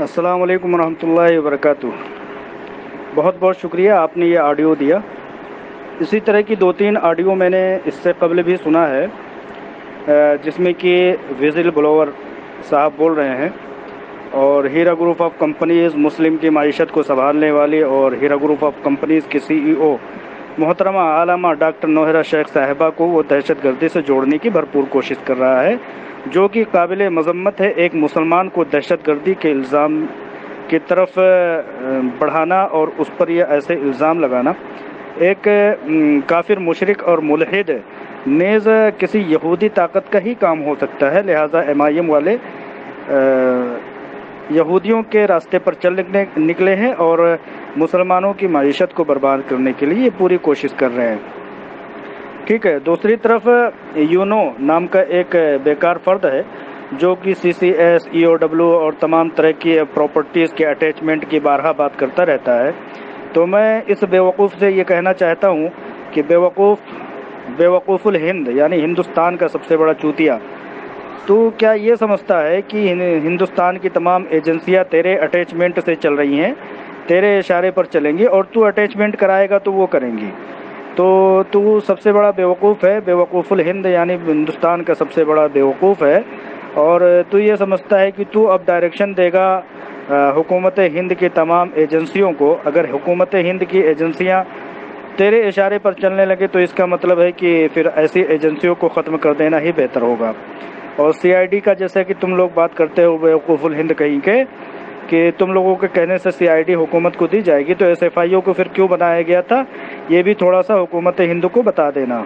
अस्सलाम वालेकुम रहमतुल्लाहि वबरकातुहू बहुत बहुत शुक्रिया, आपने ये ऑडियो दिया। इसी तरह की दो तीन ऑडियो मैंने इससे कबल भी सुना है जिसमें कि विजिल ब्लोवर साहब बोल रहे हैं, और हीरा ग्रुप ऑफ़ कंपनीज़ मुस्लिम की मीशत को संभालने वाली और हीरा ग्रुप ऑफ़ कंपनीज़ के सीईओ मोहतरमा आलामा डॉक्टर नोहरा शेख साहिबा को वो दहशत गर्दी से जोड़ने की भरपूर कोशिश कर रहा है। जो कि काबिल मजम्मत है, एक मुसलमान को दहशत गर्दी के इल्ज़ाम की तरफ़ बढ़ाना और उस पर यह ऐसे इल्ज़ाम लगाना। एक काफिर मुशरक और मुलहद, नेज़ किसी यहूदी ताकत का ही काम हो सकता है, लिहाजा एम आई एम वाले यहूदियों के रास्ते पर चल निकले हैं और मुसलमानों की मीशत को बर्बाद करने के लिए पूरी कोशिश कर रहे हैं। ठीक है, दूसरी तरफ़, यूनो नाम का एक बेकार फ़र्द है, जो कि सी C S E O W और तमाम तरह की प्रॉपर्टीज़ के अटैचमेंट की बारहा बात करता रहता है। तो मैं इस बेवकूफ़ से ये कहना चाहता हूँ कि बेवकूफ़, बेवकूफ़ुल हिंद, यानी हिंदुस्तान का सबसे बड़ा चूतिया तो क्या ये समझता है कि हिंदुस्तान की तमाम एजेंसियाँ तेरे अटैचमेंट से चल रही हैं, तेरे इशारे पर चलेंगी और तू अटैचमेंट कराएगा तो वो करेंगी? तो तू सबसे बड़ा बेवकूफ़ है, बेवकूफ़ुल हिंद यानी हिंदुस्तान का सबसे बड़ा बेवकूफ़ है। और तू ये समझता है कि तू अब डायरेक्शन देगा हुकूमत हिंद की तमाम एजेंसियों को। अगर हुकूमत हिंद की एजेंसियाँ तेरे इशारे पर चलने लगे तो इसका मतलब है कि फिर ऐसी एजेंसियों को ख़त्म कर देना ही बेहतर होगा। और सीआईडी का जैसे कि तुम लोग बात करते हो, बेवकूफ़ुल हिंद कहीं के कि तुम लोगों के कहने से सीआईडी हुकूमत को दी जाएगी तो एस को फिर क्यों बनाया गया था? ये भी थोड़ा सा हुकूमत हिंद को बता देना।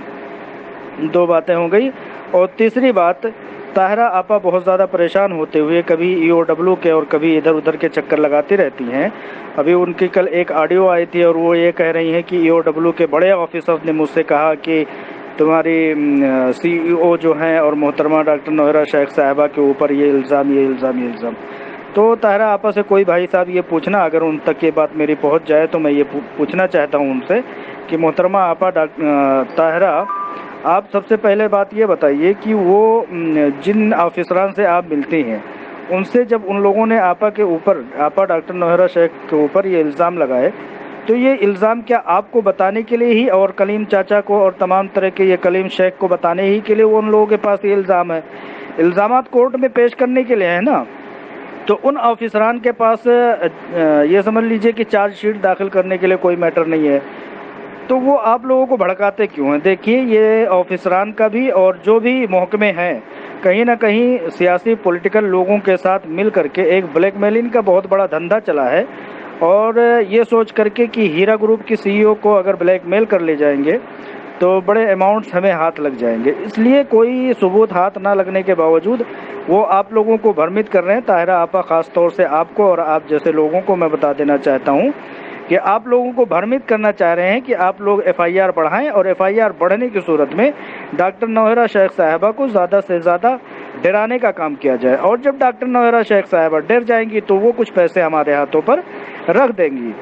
दो बातें हो गई। और तीसरी बात, ताहरा आपा बहुत ज़्यादा परेशान होते हुए कभी ईओडब्ल्यू के और कभी इधर उधर के चक्कर लगाती रहती हैं। अभी उनकी कल एक ऑडियो आई थी और वो ये कह रही हैं कि ईओडब्ल्यू के बड़े ऑफिसर्स ने मुझसे कहा कि तुम्हारी सीईओ जो हैं और मोहतरमा डॉक्टर नोहरा शेख साहबा के ऊपर ये इल्ज़ाम ये इल्ज़ाम ये इल्ज़ाम। तो तहरा आपा से कोई भाई साहब ये पूछना, अगर उन तक ये बात मेरी पहुँच जाए तो मैं ये पूछना चाहता हूँ उनसे कि मोहतरमा, आपा तहरा आप सबसे पहले बात ये बताइए कि वो जिन ऑफिसरान से आप मिलती हैं, उनसे जब उन लोगों ने आपा के ऊपर, आपा डॉक्टर नोहरा शेख के ऊपर ये इल्ज़ाम लगाए तो ये इल्ज़ाम क्या आपको बताने के लिए ही, और कलीम चाचा को और तमाम तरह के ये कलीम शेख को बताने ही के लिए वो उन लोगों के पास ये इल्ज़ाम है? इल्ज़ाम कोर्ट में पेश करने के लिए है ना? तो उन ऑफिसरान के पास ये समझ लीजिए कि चार्जशीट दाखिल करने के लिए कोई मैटर नहीं है। तो वो आप लोगों को भड़काते क्यों हैं? देखिए, ये ऑफिसरान का भी और जो भी महकमे हैं, कहीं ना कहीं सियासी पॉलिटिकल लोगों के साथ मिल करके एक ब्लैकमेलिंग का बहुत बड़ा धंधा चला है। और ये सोच करके कि हीरा ग्रुप की सीईओ को अगर ब्लैकमेल कर ले जाएँगे तो बड़े अमाउंट्स हमें हाथ लग जाएँगे। इसलिए कोई सबूत हाथ ना लगने के बावजूद वो आप लोगों को भ्रमित कर रहे हैं। ताहिरा आपा, ख़ास तौर से आपको और आप जैसे लोगों को मैं बता देना चाहता हूँ कि आप लोगों को भ्रमित करना चाह रहे हैं कि आप लोग एफआईआर बढ़ाएँ और एफआईआर बढ़ने की सूरत में डॉक्टर नौहरा शेख साहबा को ज़्यादा से ज़्यादा डराने का काम किया जाए। और जब डॉक्टर नौहरा शेख साहबा डर जाएँगी तो वो कुछ पैसे हमारे हाथों पर रख देंगी।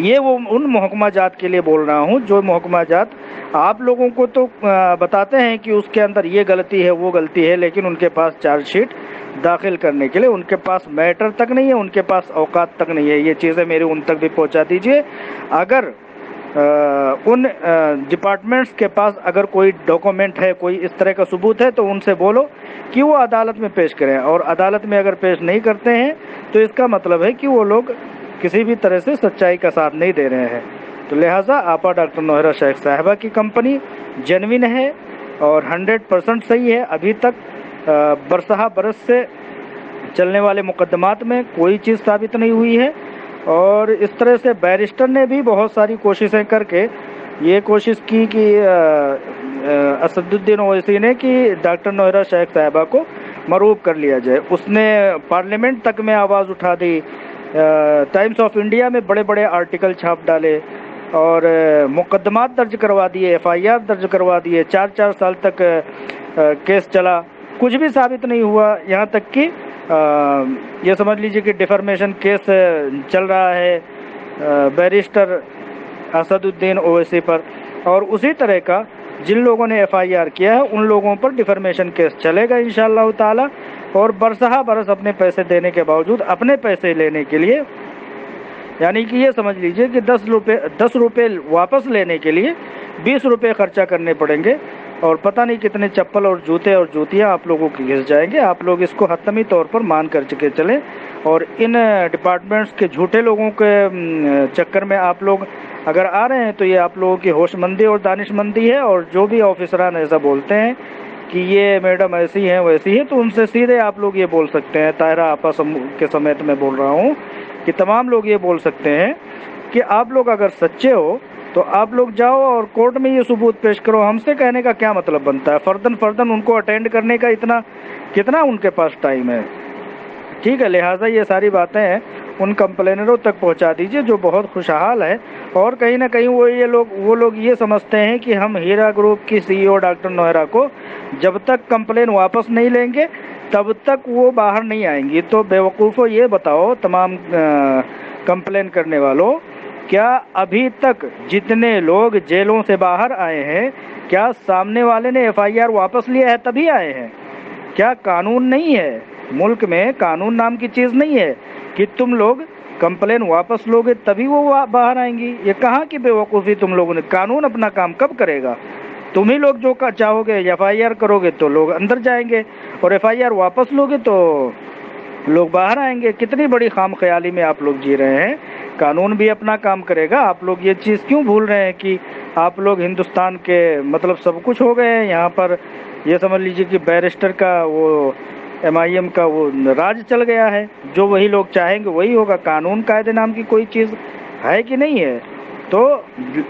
ये वो उन महकमा जात के लिए बोल रहा हूँ, जो महकमा जात, आप लोगों को तो बताते हैं कि उसके अंदर ये गलती है, वो गलती है, लेकिन उनके पास चार्जशीट दाखिल करने के लिए, उनके पास मैटर तक नहीं है, उनके पास औकात तक नहीं है। ये चीज़ें मेरी उन तक भी पहुँचा दीजिए। अगर उन डिपार्टमेंट्स के पास अगर कोई डॉक्यूमेंट है, कोई इस तरह का सबूत है तो उनसे बोलो कि वो अदालत में पेश करें। और अदालत में अगर पेश नहीं करते हैं तो इसका मतलब है कि वो लोग किसी भी तरह से सच्चाई का साथ नहीं दे रहे हैं। तो लिहाजा आपा डॉक्टर नोहरा शेख साहबा की कंपनी जेनविन है और 100 परसेंट सही है। अभी तक बरसहा बरस से चलने वाले मुकदमात में कोई चीज़ साबित नहीं हुई है और इस तरह से बैरिस्टर ने भी बहुत सारी कोशिशें करके ये कोशिश की कि असदुद्दीन ओवैसी ने कि डॉक्टर नोहरा शेख साहबा को मरूब कर लिया जाए। उसने पार्लियामेंट तक में आवाज़ उठा दी टाइम्स ऑफ़ इंडिया में बड़े बड़े आर्टिकल छाप डाले और मुकदमात दर्ज करवा दिए एफआईआर दर्ज करवा दिए चार चार साल तक केस चला। कुछ भी साबित नहीं हुआ। यहाँ तक कि ये समझ लीजिए कि डिफॉर्मेशन केस चल रहा है बैरिस्टर असदुद्दीन ओवैसी पर। और उसी तरह का जिन लोगों ने एफआईआर किया है, उन लोगों पर डिफॉर्मेशन केस चलेगा इन ताला। और बरसहा बरस अपने पैसे देने के बावजूद, अपने पैसे लेने के लिए, यानी कि ये समझ लीजिए कि दस रुपये दस रुपये वापस लेने के लिए बीस रुपये खर्चा करने पड़ेंगे और पता नहीं कितने चप्पल और जूते और जूतियाँ आप लोगों की घिस जाएँगे। आप लोग इसको हतमी तौर पर मान कर के चले और इन डिपार्टमेंट्स के झूठे लोगों के चक्कर में आप लोग अगर आ रहे हैं तो ये आप लोगों की होशमंदी और दानिशमंदी है और जो भी ऑफिसरान ऐसा बोलते हैं कि ये मैडम ऐसी हैं, वैसी है तो उनसे सीधे आप लोग ये बोल सकते हैं। तायरा आपा के समेत मैं बोल रहा हूँ कि तमाम लोग ये बोल सकते हैं कि आप लोग अगर सच्चे हो तो आप लोग जाओ और कोर्ट में ये सबूत पेश करो। हमसे कहने का क्या मतलब बनता है? फर्दन फर्दन उनको अटेंड करने का इतना, कितना उनके पास टाइम है? ठीक है, लिहाजा ये सारी बातें उन कंप्लेनरों तक पहुँचा दीजिए, जो बहुत खुशहाल है। और कहीं ना कहीं वो ये लोग, वो लोग ये समझते हैं कि हम हीरा ग्रुप की सीईओ डॉक्टर नोहरा को जब तक कंप्लेन वापस नहीं लेंगे, तब तक वो बाहर नहीं आएँगी। तो बेवकूफ़ो, ये बताओ, तमाम कंप्लेन करने वालों, क्या अभी तक जितने लोग जेलों से बाहर आए हैं, क्या सामने वाले ने एफआईआर वापस लिया है तभी आए हैं? क्या कानून नहीं है? मुल्क में कानून नाम की चीज़ नहीं है। कि तुम लोग कंप्लेन वापस लोगे, तभी वो बाहर आएँगी। ये कहाँ की बेवकूफ़ी तुम लोगों ने? कानून अपना काम कब करेगा? तुम ही लोग जो का चाहोगे एफ़ आई आर करोगे तो लोग अंदर जाएँगे और एफ़ आई आर वापस लोगे तो लोग बाहर आएँगे। कितनी बड़ी खाम ख्याली में आप लोग जी रहे हैं। कानून भी अपना काम करेगा। आप लोग ये चीज़ क्यों भूल रहे हैं कि आप लोग हिंदुस्तान के मतलब सब कुछ हो गए हैं? यहाँ पर ये समझ लीजिए कि बैरिस्टर का वो एमआईएम का वो राज चल गया है। जो वही लोग चाहेंगे वही होगा। कानून कायदे नाम की कोई चीज़ है कि नहीं है? तो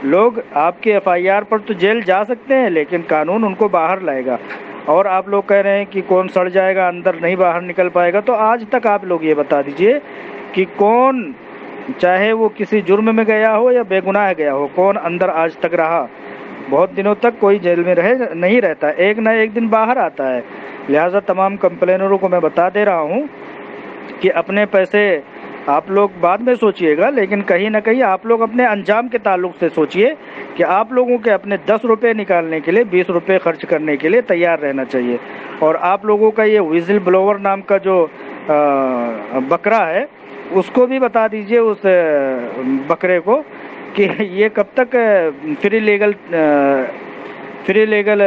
लोग आपके एफआईआर पर तो जेल जा सकते हैं, लेकिन कानून उनको बाहर लाएगा। और आप लोग कह रहे हैं कि कौन सड़ जाएगा, अंदर नहीं बाहर निकल पाएगा। तो आज तक आप लोग ये बता दीजिए कि कौन, चाहे वो किसी जुर्म में गया हो या बेगुनाह गया हो, कौन अंदर आज तक रहा? बहुत दिनों तक कोई जेल में रहे, नहीं रहता। एक ना एक दिन बाहर आता है। लिहाजा तमाम कंप्लेनरों को मैं बता दे रहा हूँ कि अपने पैसे आप लोग बाद में सोचिएगा लेकिन कहीं ना कहीं आप लोग अपने अंजाम के ताल्लुक से सोचिए कि आप लोगों के अपने दस रुपये निकालने के लिए बीस रुपये खर्च करने के लिए तैयार रहना चाहिए। और आप लोगों का ये विजिल ब्लोवर नाम का जो आ, बकरा है उसको भी बता दीजिए उस बकरे को कि ये कब तक free legal free legal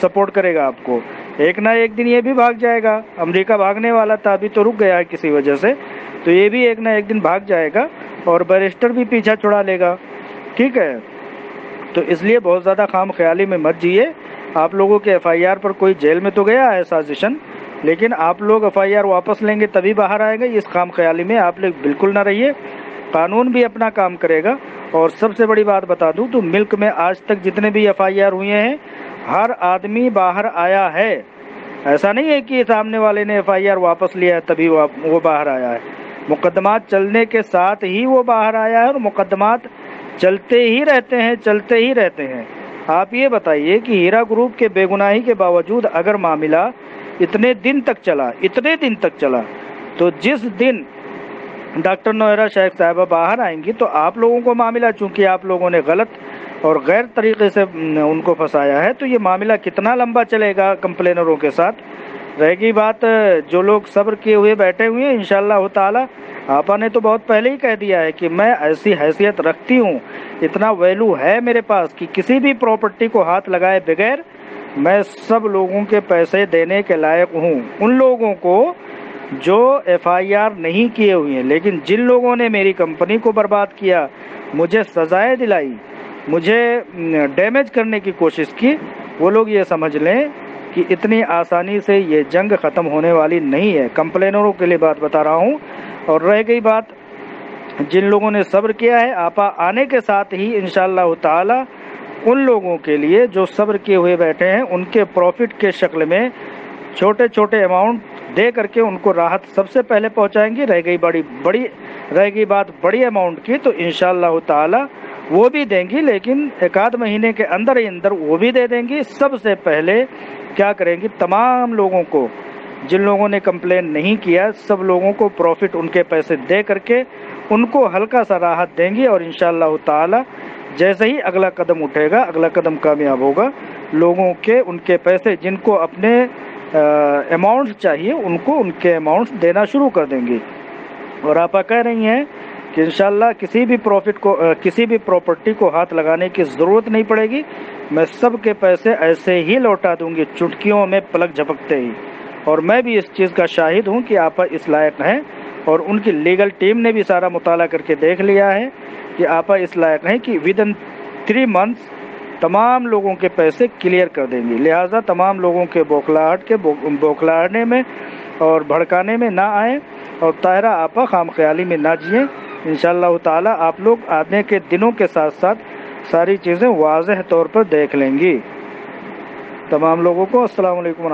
support करेगा आपको। एक ना एक दिन ये भी भाग जाएगा। अमेरिका भागने वाला था अभी तो रुक गया है किसी वजह से। तो ये भी एक ना एक दिन भाग जाएगा और बैरिस्टर भी पीछा छुड़ा लेगा। ठीक है? तो इसलिए बहुत ज़्यादा खाम ख्याली में मत जिए। आप लोगों के एफआईआर पर कोई जेल में तो गया है साजिशन, लेकिन आप लोग एफआईआर वापस लेंगे तभी बाहर आएँगे। इस खाम ख्याली में आप लोग बिल्कुल ना रहिए। कानून भी अपना काम करेगा। और सबसे बड़ी बात बता दूँ तो मिल्क में आज तक जितने भी एफआईआर हुए हैं हर आदमी बाहर आया है। ऐसा नहीं है कि सामने वाले ने एफआईआर वापस लिया है तभी वो, बाहर आया है। मुकदमात चलने के साथ ही वो बाहर आया है और मुकदमात चलते ही रहते हैं चलते ही रहते हैं। आप ये बताइए कि हीरा ग्रुप के बेगुनाही के बावजूद अगर मामला इतने दिन तक चला इतने दिन तक चला तो जिस दिन डॉक्टर नोहरा शेख साहबा बाहर आएँगी तो आप लोगों को मामला चूँकि आप लोगों ने गलत और गैर तरीके से उनको फंसाया है तो ये मामला कितना लंबा चलेगा कंप्लेनरों के साथ? रहेगी बात, जो लोग सब्र किए हुए बैठे हुए हैं इन ताला, आपा ने तो बहुत पहले ही कह दिया है कि मैं ऐसी हैसियत रखती हूँ, इतना वैल्यू है मेरे पास कि किसी भी प्रॉपर्टी को हाथ लगाए बगैर मैं सब लोगों के पैसे देने के लायक हूँ। उन लोगों को जो एफआईआर नहीं किए हुए हैं, लेकिन जिन लोगों ने मेरी कंपनी को बर्बाद किया, मुझे सजाएँ दिलाई मुझे डैमेज करने की कोशिश की। वो लोग ये समझ लें कि इतनी आसानी से ये जंग ख़त्म होने वाली नहीं है। कंप्लेनरों के लिए बात बता रहा हूँ। और रह गई बात जिन लोगों ने सब्र किया है, आपा आने के साथ ही इन ताला उन लोगों के लिए जो सब्र किए हुए बैठे हैं, उनके प्रॉफिट के शक्ल में छोटे छोटे अमाउंट दे करके उनको राहत सबसे पहले पहुंचाएँगे। रह गई बड़ी बड़ी, रह गई बात बड़ी अमाउंट की तो इन ताला वो भी देंगी, लेकिन एक आध महीने के अंदर ही अंदर वो भी दे देंगी। सबसे पहले क्या करेंगी? तमाम लोगों को, जिन लोगों ने कंप्लेन नहीं किया, सब लोगों को प्रॉफिट उनके पैसे दे करके उनको हल्का सा राहत देंगी और इन ताला जैसे ही अगला कदम उठेगा, अगला कदम कामयाब होगा। लोगों के, उनके पैसे, जिनको अपने अमाउंट चाहिए, उनको उनके अमाउंट्स देना शुरू कर देंगे। और आप कह रही हैं कि इंशाल्लाह किसी भी प्रॉफिट को किसी भी प्रॉपर्टी को हाथ लगाने की ज़रूरत नहीं पड़ेगी। मैं सब के पैसे ऐसे ही लौटा दूँगी, चुटकियों में पलक झपकते ही। और मैं भी इस चीज़ का शाहिद हूँ कि आप इस लायक हैं और उनकी लीगल टीम ने भी सारा मुताला करके देख लिया है कि आप इस लायक हैं कि विद इन थ्री मंथ्स तमाम लोगों के पैसे क्लियर कर देंगे। लिहाजा तमाम लोगों के बौखलाहट के बौखलाहने में और भड़काने में ना आए और ताहरा आपा खाम ख्याली में ना जिए। इन ताला आप लोग आने के दिनों के साथ साथ सारी चीज़ें वाज तौर पर देख लेंगी। तमाम लोगों को अस्सलाम वालेकुम